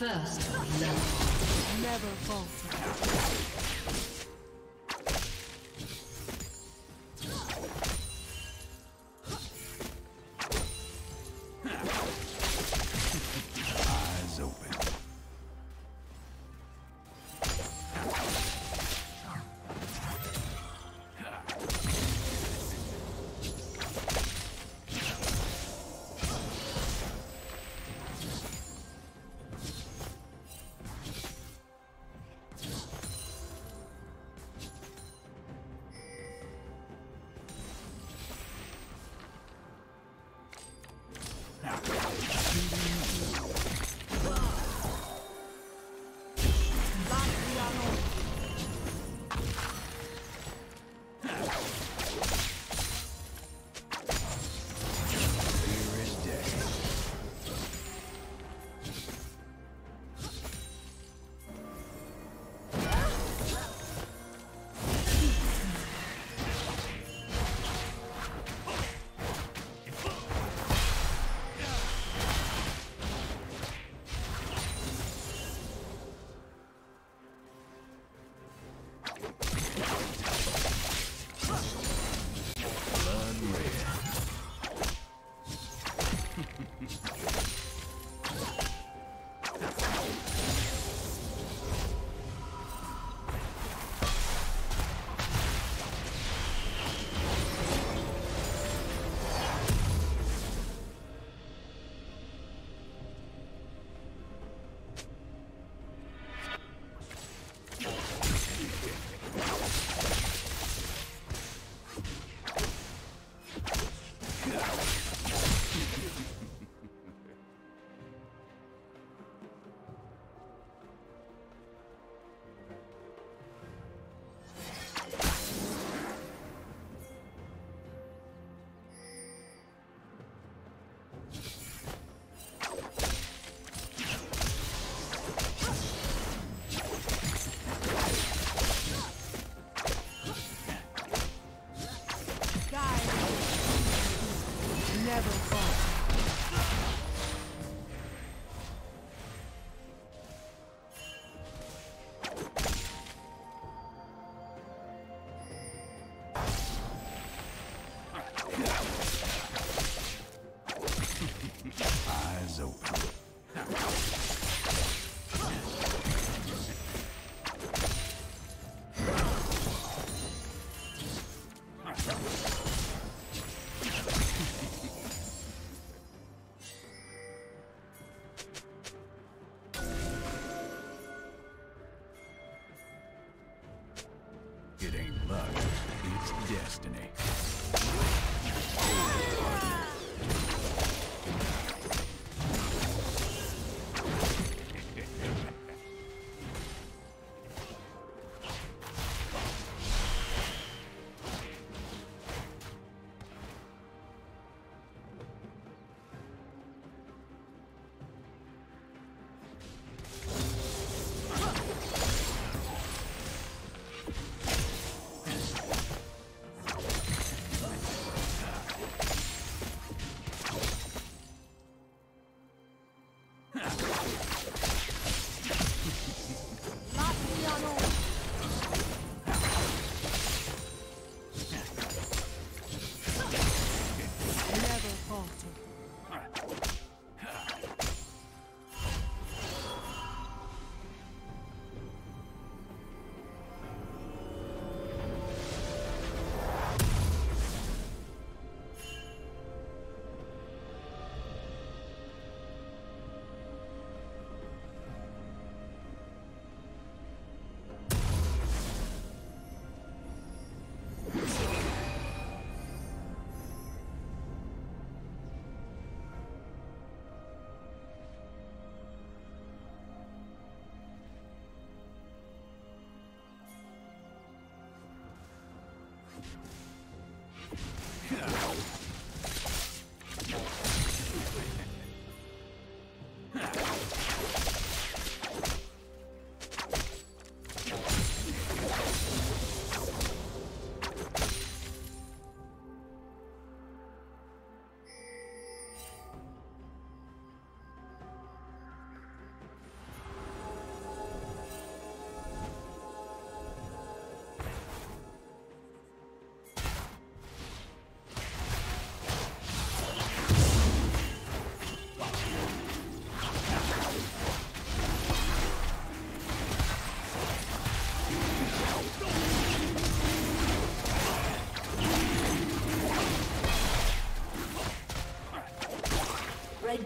First love. Never falter. Destiny.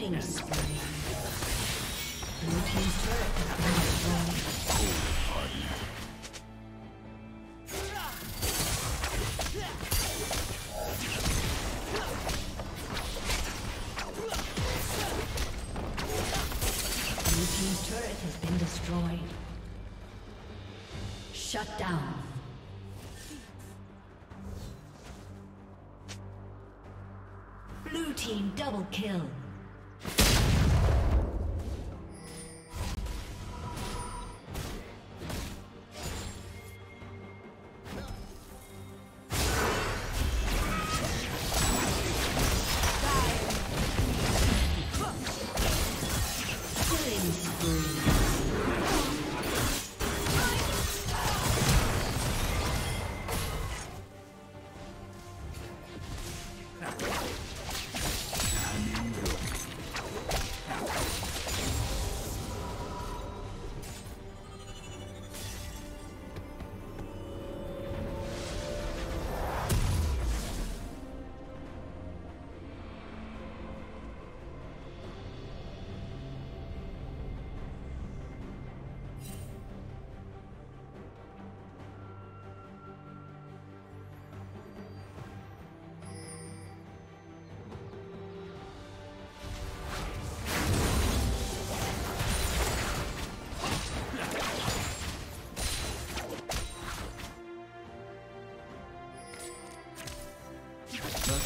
Killing. Blue. Turret has been destroyed. Shut down. Blue team double kill.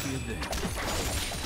see you there.